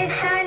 I esa